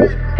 Oh.